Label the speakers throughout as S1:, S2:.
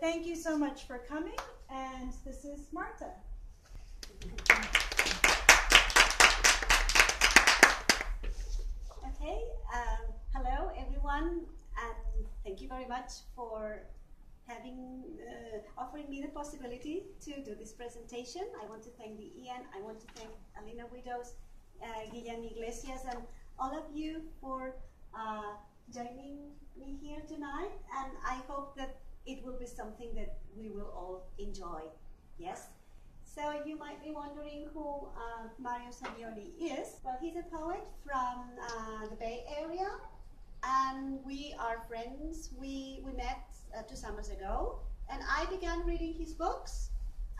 S1: thank you so much for coming, and this is Marta.
S2: Okay, um, hello everyone, and thank you very much for having uh, offering me the possibility to do this presentation. I want to thank the IEN, I want to thank Alina Widows, uh, Guillermo Iglesias, and all of you for uh, joining me here tonight. And I hope that it will be something that we will all enjoy. Yes. So you might be wondering who uh, Mario Savioni is. Well, he's a poet from uh, the Bay Area, and we are friends. We we met uh, two summers ago, and I began reading his books,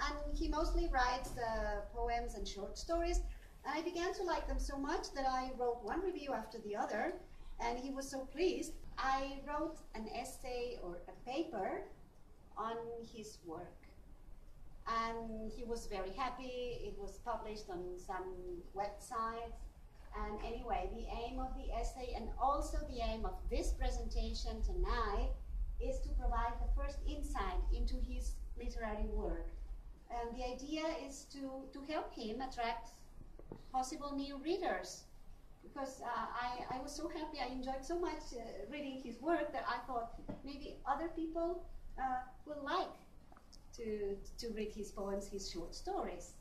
S2: and he mostly writes uh, poems and short stories. And I began to like them so much that I wrote one review after the other, and he was so pleased. I wrote an essay or a paper on his work and he was very happy. It was published on some websites. And anyway, the aim of the essay and also the aim of this presentation tonight is to provide the first insight into his literary work. And the idea is to, to help him attract possible new readers. Because uh, I, I was so happy, I enjoyed so much uh, reading his work that I thought maybe other people uh, will like to, to read his poems, his short stories.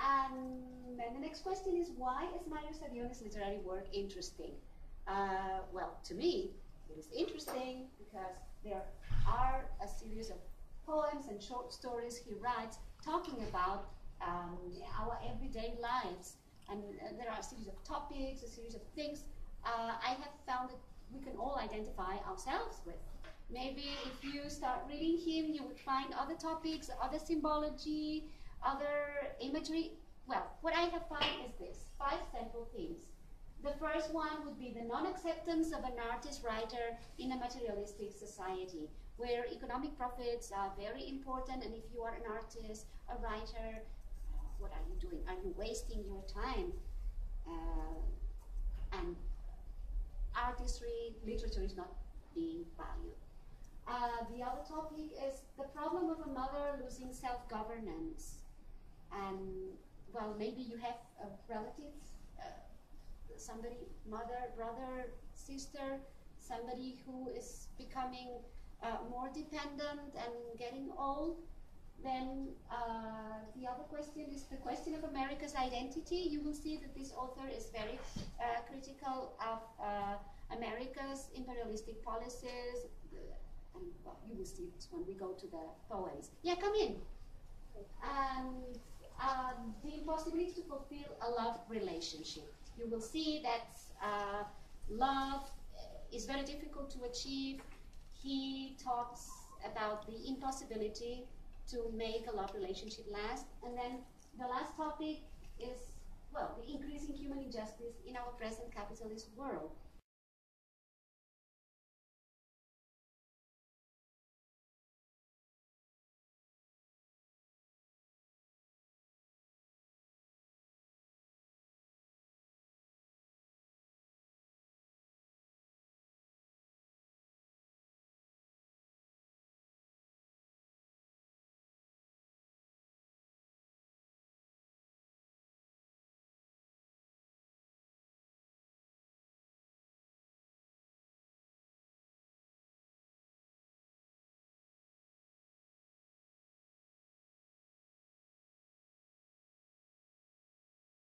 S2: And then the next question is why is Mario Savioni's literary work interesting? Uh, well, to me, it is interesting because there are a series of poems and short stories he writes talking about um, our everyday lives. And there are a series of topics, a series of things uh, I have found that we can all identify ourselves with. Maybe if you start reading him, you would find other topics, other symbology, other imagery. Well, what I have found is this five central themes. The first one would be the non acceptance of an artist writer in a materialistic society where economic profits are very important, and if you are an artist, a writer, what are you doing? Are you wasting your time? Uh, and artistry, literature is not being valued. Uh, the other topic is the problem of a mother losing self-governance. And, well, maybe you have a relative, uh, somebody, mother, brother, sister, somebody who is becoming uh, more dependent and getting old. Then uh, the other question is the question of America's identity. You will see that this author is very uh, critical of uh, America's imperialistic policies, and well, you will see this when we go to the poems. Yeah, come in. And um, the impossibility to fulfill a love relationship. You will see that uh, love is very difficult to achieve. He talks about the impossibility to make a love relationship last. And then the last topic is, well, the increasing human injustice in our present capitalist world.